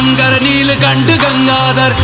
Sankara Sivasankara நீலகண்டு Gangadhar.